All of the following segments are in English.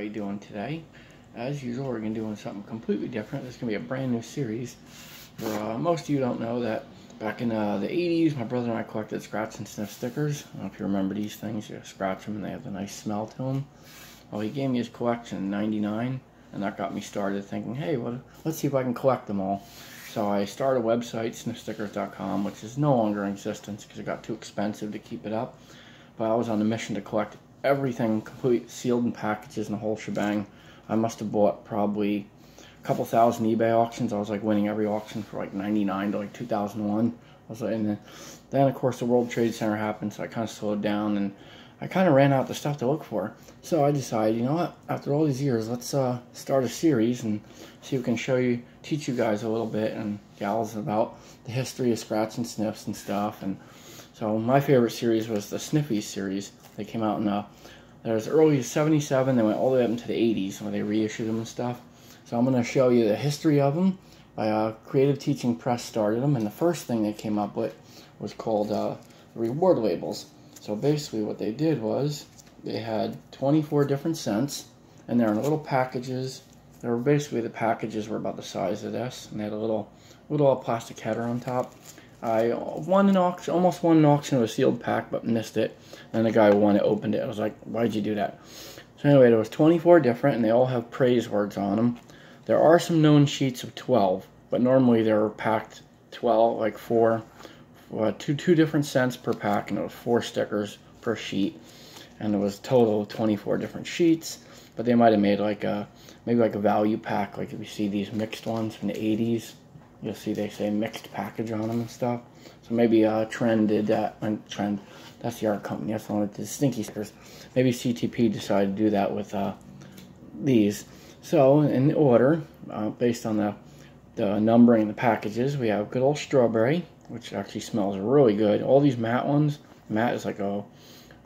How you doing today? As usual, we're going to be doing something completely different. This is going to be a brand new series. Where, uh, most of you don't know that back in uh, the 80s, my brother and I collected scratch and sniff stickers. I don't know if you remember these things. You scratch them and they have a nice smell to them. Well, he gave me his collection in 99, and that got me started thinking, hey, well, let's see if I can collect them all. So I started a website, sniffstickers.com, which is no longer in existence because it got too expensive to keep it up. But I was on a mission to collect everything complete sealed in packages and the whole shebang. I must have bought probably a couple thousand eBay auctions. I was like winning every auction for like 99 to like 2001. I was like, and then, then of course the World Trade Center happened, so I kind of slowed down and I kind of ran out the stuff to look for. So I decided, you know what, after all these years, let's uh, start a series and see if we can show you, teach you guys a little bit and gals about the history of scratch and sniffs and stuff. And so my favorite series was the Sniffys series. They came out in uh, there was early 77, they went all the way up into the 80s when they reissued them and stuff. So I'm going to show you the history of them. By, uh, Creative Teaching Press started them, and the first thing they came up with was called uh, reward labels. So basically what they did was they had 24 different scents, and they're in little packages. They were basically the packages were about the size of this, and they had a little little plastic header on top. I won an auction, almost won an auction of a sealed pack, but missed it. And the guy won it, opened it. I was like, why'd you do that? So anyway, there was 24 different, and they all have praise words on them. There are some known sheets of 12, but normally they're packed 12, like four, uh, two, two different scents per pack, and it was four stickers per sheet. And it was total 24 different sheets, but they might have made like a, maybe like a value pack, like if you see these mixed ones from the 80s, you'll see they say mixed package on them and stuff. So maybe uh, Trend did that. And Trend, that's the art company. That's the one with the stinky stickers. Maybe CTP decided to do that with uh, these. So in order, uh, based on the the numbering the packages, we have good old strawberry, which actually smells really good. All these matte ones, matte is like a,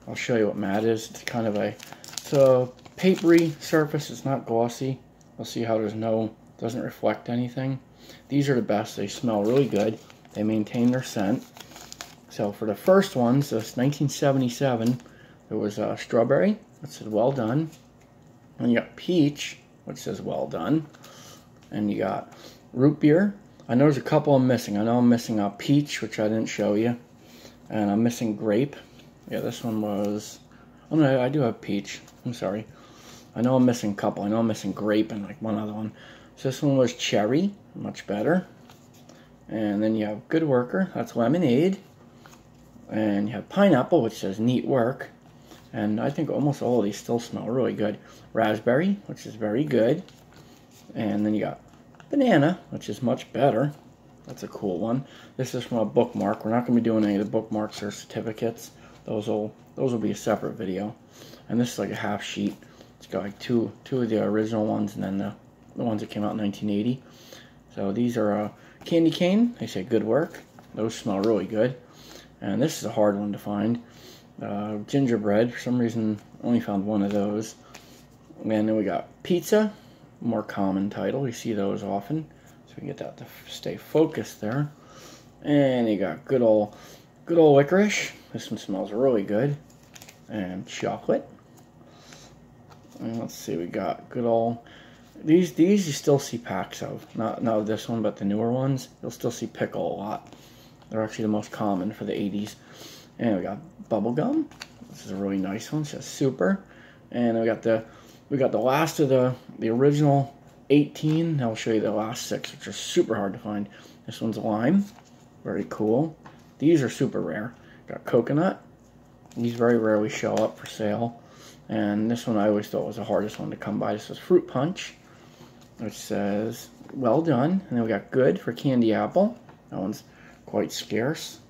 I'll show you what matte is. It's kind of a, it's a papery surface. It's not glossy. You'll see how there's no, doesn't reflect anything. These are the best. They smell really good. They maintain their scent. So for the first ones, this 1977, there was a strawberry, that says well done. And you got peach, which says well done. And you got root beer. I know there's a couple I'm missing. I know I'm missing a peach, which I didn't show you. And I'm missing grape. Yeah, this one was... Oh no, I do have peach. I'm sorry. I know I'm missing a couple. I know I'm missing grape and like one other one. So this one was cherry, much better. And then you have good worker, that's lemonade. And you have pineapple, which says neat work. And I think almost all of these still smell really good. Raspberry, which is very good. And then you got banana, which is much better. That's a cool one. This is from a bookmark. We're not going to be doing any of the bookmarks or certificates. Those will those will be a separate video. And this is like a half sheet. It's got like two two of the original ones and then the the ones that came out in 1980. So these are uh, candy cane. They say good work. Those smell really good. And this is a hard one to find. Uh, gingerbread. For some reason, only found one of those. And then we got pizza. More common title. We see those often. So we get that to stay focused there. And you got good old, good old licorice. This one smells really good. And chocolate. And let's see, we got good old these these you still see packs of. Not not this one, but the newer ones. You'll still see pickle a lot. They're actually the most common for the 80s. And we got bubblegum. This is a really nice one. Says super. And we got the we got the last of the the original 18. I'll show you the last six, which are super hard to find. This one's lime. Very cool. These are super rare. Got coconut. These very rarely show up for sale. And this one I always thought was the hardest one to come by. This is fruit punch which says, well done. And then we got good for candy apple. That one's quite scarce.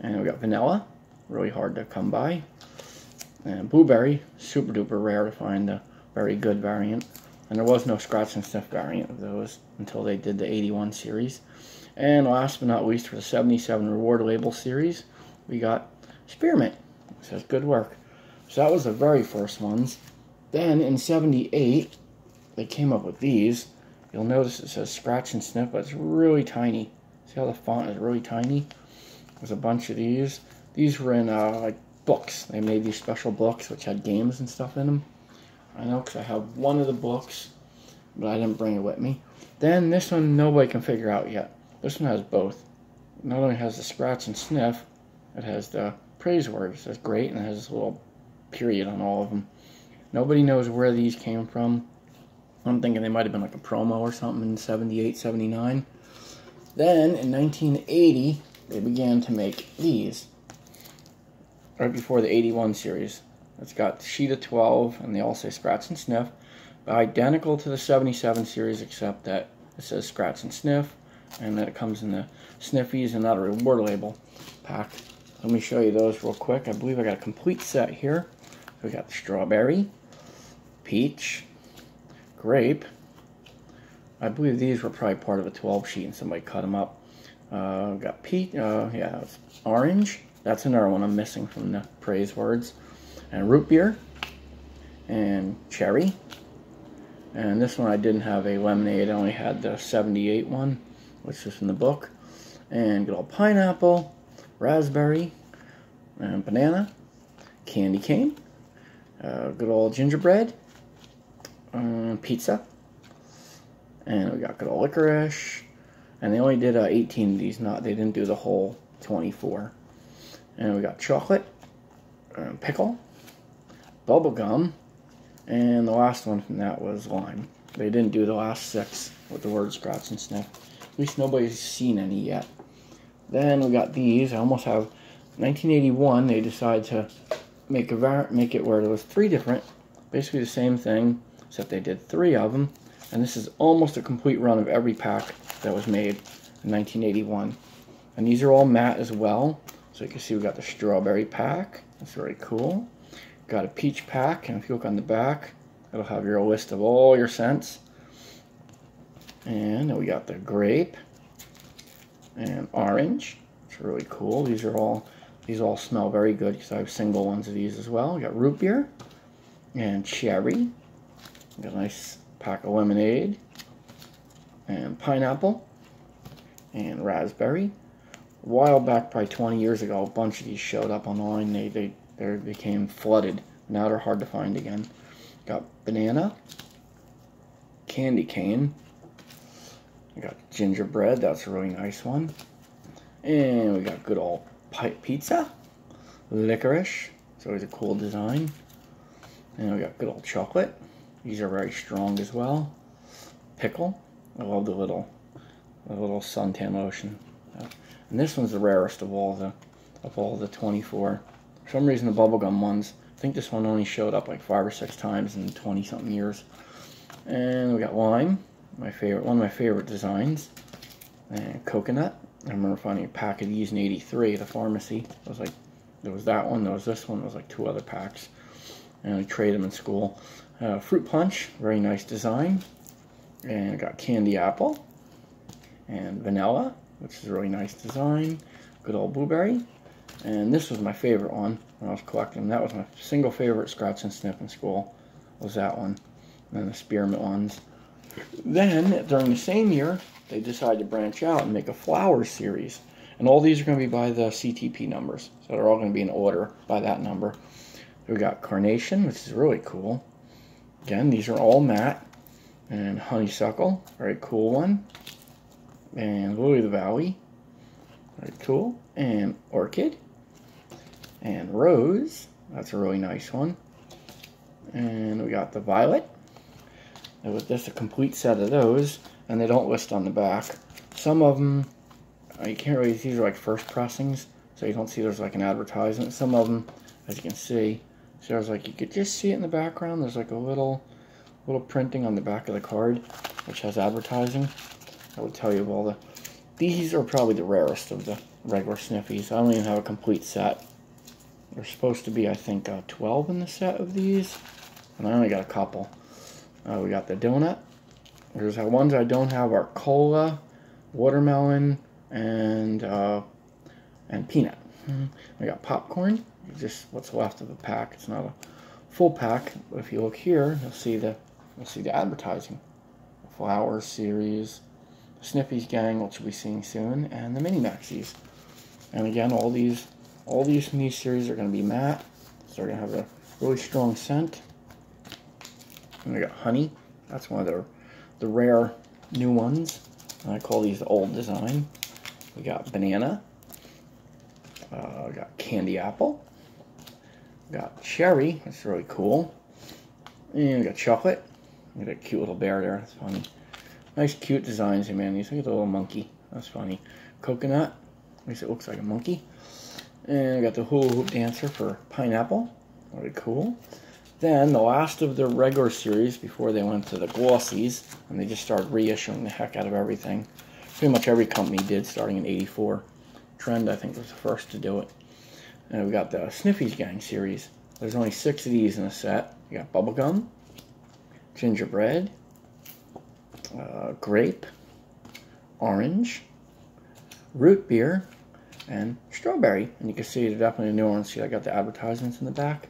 And we got vanilla, really hard to come by. And blueberry, super duper rare to find a very good variant. And there was no scratch and sniff variant of those until they did the 81 series. And last but not least, for the 77 reward label series, we got spearmint. It says good work. So that was the very first ones. Then in 78, they came up with these. You'll notice it says scratch and sniff, but it's really tiny. See how the font is really tiny? There's a bunch of these. These were in uh, like books. They made these special books which had games and stuff in them. I know because I have one of the books, but I didn't bring it with me. Then this one nobody can figure out yet. This one has both. Not only has the scratch and sniff, it has the praise words. That's great, and it has this little period on all of them. Nobody knows where these came from. I'm thinking they might have been like a promo or something in 78, 79. Then in 1980, they began to make these. Right before the 81 series. It's got sheet of 12, and they all say scratch and sniff. Identical to the 77 series, except that it says scratch and sniff, and that it comes in the Sniffys and not a reward label pack. Let me show you those real quick. I believe I got a complete set here. We got strawberry, peach, grape. I believe these were probably part of a 12 sheet and somebody cut them up. Uh, got peach, uh, yeah, orange. That's another one I'm missing from the praise words. And root beer, and cherry. And this one I didn't have a lemonade, I only had the 78 one, which is in the book. And good old pineapple, raspberry, and banana, candy cane, uh, good old gingerbread, um, pizza, and we got good old licorice, and they only did uh, 18 of these, not they didn't do the whole 24. And we got chocolate, uh, pickle, bubble gum, and the last one from that was lime. They didn't do the last six with the word scratch and sniff. At least nobody's seen any yet. Then we got these. I almost have 1981. They decided to make a make it where there was three different, basically the same thing, except they did three of them. And this is almost a complete run of every pack that was made in 1981. And these are all matte as well. So you can see we got the strawberry pack. That's very cool. Got a peach pack, and if you look on the back, it'll have your list of all your scents. And we got the grape and orange. It's really cool. These are all these all smell very good because I have single ones of these as well. We got root beer and cherry. Got a nice pack of lemonade and pineapple and raspberry. A while back, probably 20 years ago, a bunch of these showed up online. They they they became flooded. Now they're hard to find again. Got banana, candy cane. We got gingerbread. That's a really nice one. And we got good old pipe pizza, licorice. It's always a cool design. And we got good old chocolate. These are very strong as well. Pickle. I love the little, the little suntan lotion. And this one's the rarest of all the, of all the 24. For some reason, the bubblegum ones. I think this one only showed up like five or six times in 20 something years. And we got lime, my favorite, one of my favorite designs. And coconut. I remember finding a pack of these in 83 at a pharmacy. It was like, there was that one, there was this one, there was like two other packs. And we trade them in school. Uh, fruit punch, very nice design. And got candy apple. And vanilla, which is a really nice design. Good old blueberry. And this was my favorite one when I was collecting. That was my single favorite scratch and sniff in school, was that one. And then the spearmint ones. Then, during the same year, they decided to branch out and make a flower series. And all these are going to be by the CTP numbers. So they're all going to be in order by that number. We got Carnation, which is really cool. Again, these are all matte. And Honeysuckle, very cool one. And Lily of the Valley, very cool. And Orchid. And Rose, that's a really nice one. And we got the Violet. And with just a complete set of those and they don't list on the back. Some of them, uh, you can't really, these are like first pressings, so you don't see there's like an advertisement. Some of them, as you can see, so I was like, you could just see it in the background, there's like a little, little printing on the back of the card, which has advertising. I would tell you of all the, these are probably the rarest of the regular Sniffys. I don't even have a complete set. There's supposed to be, I think, uh, 12 in the set of these, and I only got a couple. Uh, we got the donut, there's the ones I don't have are cola, watermelon, and uh, and peanut. We got popcorn, just what's left of the pack. It's not a full pack, but if you look here, you'll see the you'll see the advertising. The Flowers series, Sniffys Gang, which we'll be seeing soon, and the Mini Maxis. And again, all these all these these series are going to be matte, so they're going to have a really strong scent. And we got honey. That's one of the, the rare new ones. I call these the old design. We got banana. Uh, got candy apple. We got cherry. That's really cool. And we got chocolate. Look at that cute little bear there. That's funny. Nice cute designs here, man. These look at the little monkey. That's funny. Coconut. At least it looks like a monkey. And I got the hula hoop dancer for pineapple. Very cool. Then the last of the regular series before they went to the glossies, and they just started reissuing the heck out of everything. Pretty much every company did, starting in '84. Trend, I think, was the first to do it. And we got the Sniffys Gang series. There's only six of these in a set. You got bubblegum, gingerbread, uh, grape, orange, root beer, and strawberry. And you can see they're definitely a new ones. See, I got the advertisements in the back.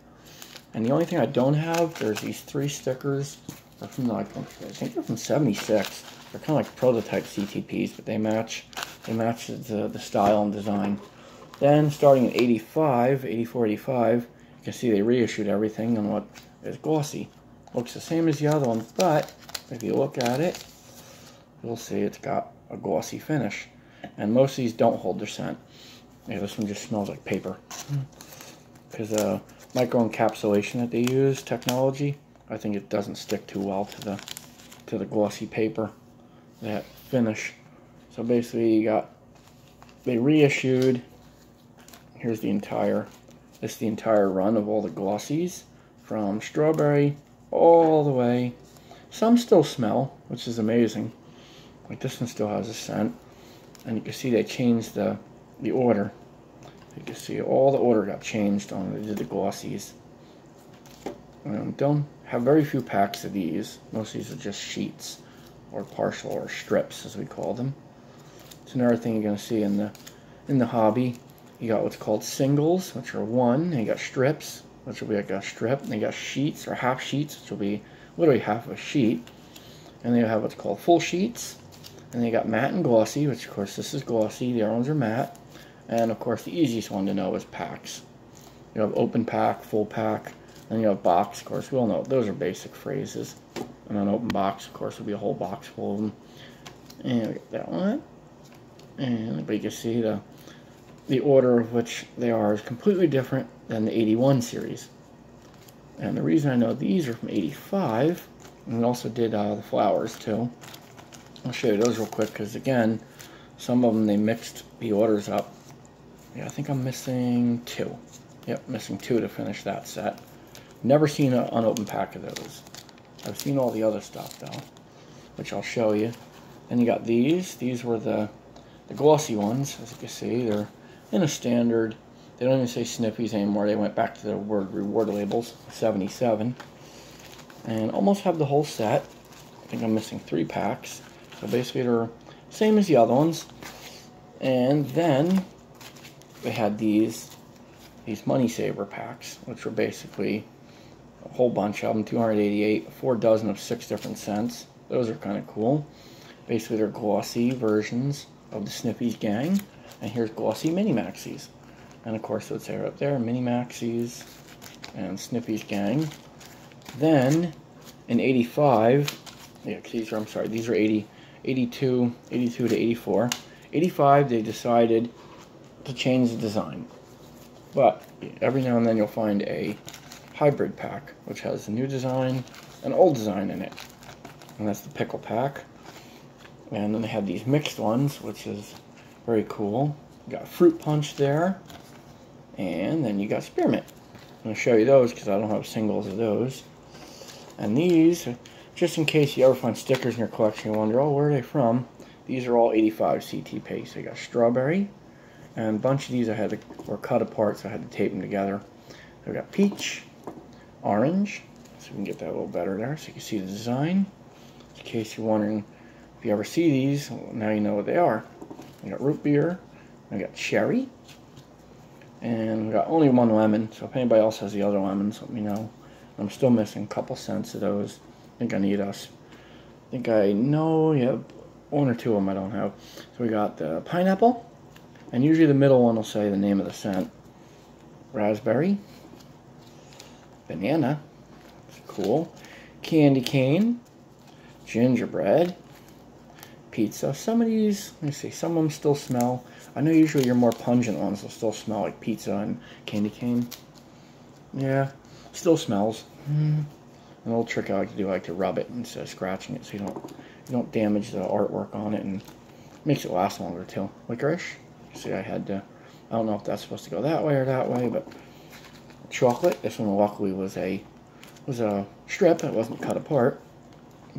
And the only thing I don't have, there's these three stickers. They're from like, I think they're from 76. They're kind of like prototype CTPs, but they match, they match the, the style and design. Then starting in 85, 84, 85, you can see they reissued everything and what is glossy. Looks the same as the other one, but if you look at it, you'll see it's got a glossy finish. And most of these don't hold their scent. Yeah, this one just smells like paper. Because uh, micro encapsulation that they use, technology, I think it doesn't stick too well to the to the glossy paper, that finish. So basically you got, they reissued, here's the entire, this the entire run of all the glossies from strawberry all the way. Some still smell, which is amazing. Like this one still has a scent. And you can see they changed the, the order. You can see all the order got changed on the, the glossies. Um, don't have very few packs of these. Most of these are just sheets or partial or strips as we call them. It's another thing you're going to see in the in the hobby. You got what's called singles, which are one, and you got strips, which will be like a strip, and you got sheets or half sheets, which will be literally half a sheet. And then you have what's called full sheets, and then you got matte and glossy, which of course this is glossy, the other ones are matte. And of course the easiest one to know is packs. You have open pack, full pack, and you have box, of course, we all know those are basic phrases. And an open box, of course, will be a whole box full of them. And we got that one. And but you can see the the order of which they are is completely different than the 81 series. And the reason I know these are from 85, and we also did uh, the flowers too. I'll show you those real quick because again, some of them they mixed the orders up. Yeah, I think I'm missing two. Yep, missing two to finish that set. Never seen an unopened pack of those. I've seen all the other stuff though, which I'll show you. Then you got these. These were the, the glossy ones, as you can see. They're in a standard. They don't even say Sniffys anymore. They went back to the word reward labels, 77. And almost have the whole set. I think I'm missing three packs. So basically they're same as the other ones. And then they had these these money saver packs, which were basically a whole bunch of them, 288, four dozen of six different scents. Those are kind of cool. Basically, they're glossy versions of the Sniffys gang. And here's glossy mini maxis. And of course, it's there up there, mini maxis and Sniffys gang. Then in 85, yeah, these are, I'm sorry, these are 80, 82, 82 to 84. 85, they decided to change the design. But every now and then you'll find a hybrid pack, which has a new design and old design in it. And that's the pickle pack. And then they have these mixed ones, which is very cool. You got fruit punch there. And then you got spearmint. I'm going to show you those because I don't have singles of those. And these, just in case you ever find stickers in your collection, you wonder, oh, where are they from? These are all 85 CT paste. I got strawberry, and a bunch of these I had to, were cut apart, so I had to tape them together. So got peach, orange, so we can get that a little better there, so you can see the design. In case you're wondering if you ever see these, well, now you know what they are. I got root beer, I got cherry, and we got only one lemon, so if anybody else has the other lemons, let me know. I'm still missing a couple scents of those. I think I need us. I think I know, yeah, one or two of them I don't have. So we got the pineapple, and usually the middle one will say the name of the scent. Raspberry, banana, cool, candy cane, gingerbread, pizza. Some of these, let me see, some of them still smell. I know usually your more pungent ones will still smell like pizza and candy cane. Yeah, still smells. Mm. An old trick I like to do, I like to rub it instead of scratching it so you don't you don't damage the artwork on it and makes it last longer too. Licorice. See, I had to, I don't know if that's supposed to go that way or that way, but chocolate. This one luckily was a was a strip. It wasn't cut apart.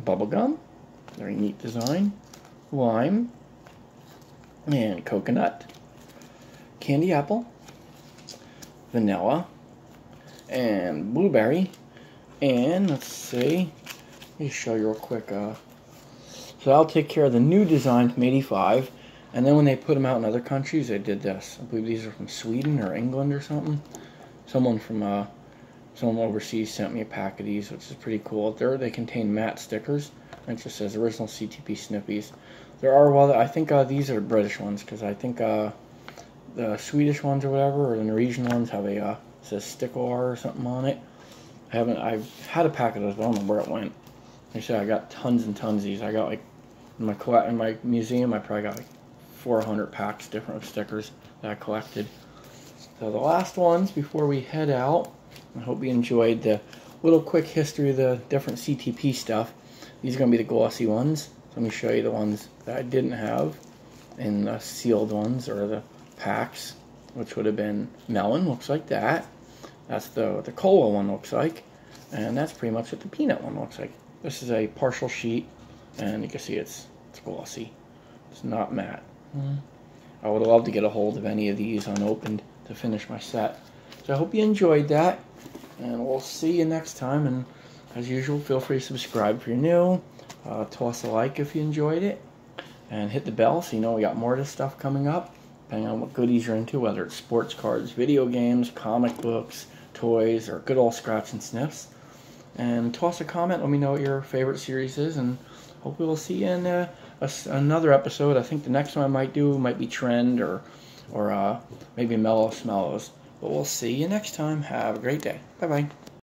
Bubblegum. Very neat design. Lime. And coconut. Candy apple. Vanilla. And blueberry. And let's see. Let me show you real quick. Uh, so I'll take care of the new design from 85. And then when they put them out in other countries, they did this. I believe these are from Sweden or England or something. Someone from uh, someone overseas sent me a pack of these, which is pretty cool. There they contain matte stickers. It just says original CTP Sniffys. There are well, I think uh, these are British ones because I think uh, the Swedish ones or whatever, or the Norwegian ones have a uh, says Stickor or something on it. I haven't. I've had a pack of those, but I don't know where it went. Like I said, I got tons and tons of these. I got like in my in my museum, I probably got like 400 packs different of stickers that I collected. So the last ones before we head out, I hope you enjoyed the little quick history of the different CTP stuff. These are going to be the glossy ones. Let me show you the ones that I didn't have in the sealed ones or the packs, which would have been melon, looks like that. That's the, what the cola one looks like. And that's pretty much what the peanut one looks like. This is a partial sheet, and you can see it's, it's glossy. It's not matte. Mm. I would love to get a hold of any of these unopened to finish my set. So I hope you enjoyed that, and we'll see you next time. And as usual, feel free to subscribe if you're new. Uh, toss a like if you enjoyed it, and hit the bell so you know we got more of this stuff coming up. Depending on what goodies you're into, whether it's sports cards, video games, comic books, toys, or good old scratch and sniffs. And toss a comment. Let me know what your favorite series is, and hope we will see you in uh, a, another episode. I think the next one I might do might be Trend or or uh, maybe Mellow Smellows. But we'll see you next time. Have a great day. Bye bye.